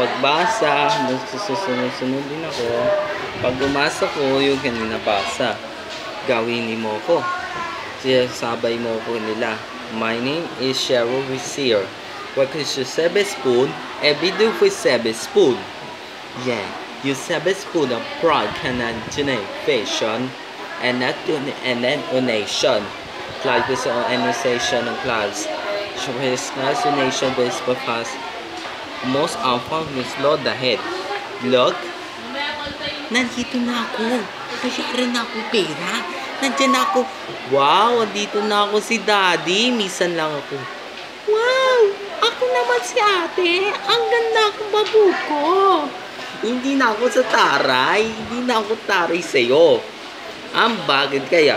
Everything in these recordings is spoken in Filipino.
pagbasa, susunod-sunod din ako. Pag umasa ko, yung kanina pasa. Gawin mo ko. Siya sabay mo ko nila. My name is Cheryl Vizier. Is your seven spoon? Every do for seven spoon. Yeah, you seven spoon of pride can fashion and not to and then donation. Like this on annexation of class. So his nation based purpose. Most often is Lord the head. Look, nandito na ako. Masyari na ako pera. Nandiyan na ako. Wow, andito na ako si daddy. Misan lang ako. Wow, ako naman si ate. Ang ganda akong babuko. Hindi na ako sa taray. Hindi na ako taray sa'yo. Ang bagay kaya.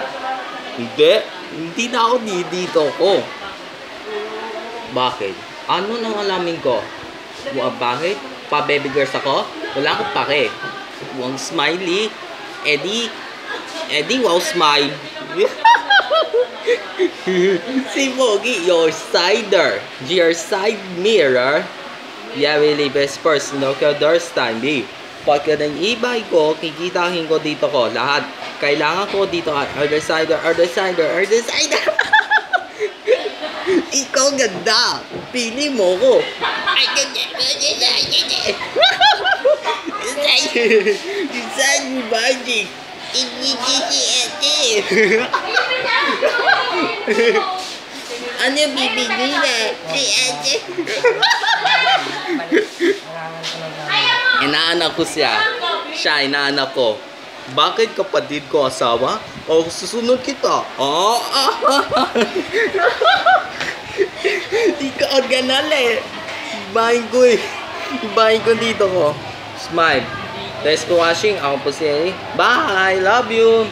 Hindi. Hindi na ako di- dito ko. Bakit? Ano nang alamin ko? Wa, bakit? Pa baby girls ako? Wala akong pake. Wang smiley. Eddie. Eddie, wow smile. si Pogi, your sider. Your side mirror. Yeah, really best person. No, kaya there's time, be. Pagka ng e-bike ko, kikitahin ko dito ko. Lahat. Kailangan ko dito. Other sider, other sider, other sider. Ikaw ganda. Pili mo ko. Ay, ganda. Saan mo magic? ano yung bibigay na? Si ate. Inaanak ko siya. Siya, inaanak ko. Bakit kapatid ko asawa? O susunod kita? Oh, Ikaw ganal eh. Bahin ko eh. Bahin ko dito ko. Smile. Thanks for watching. Ako po si Bye! Love you!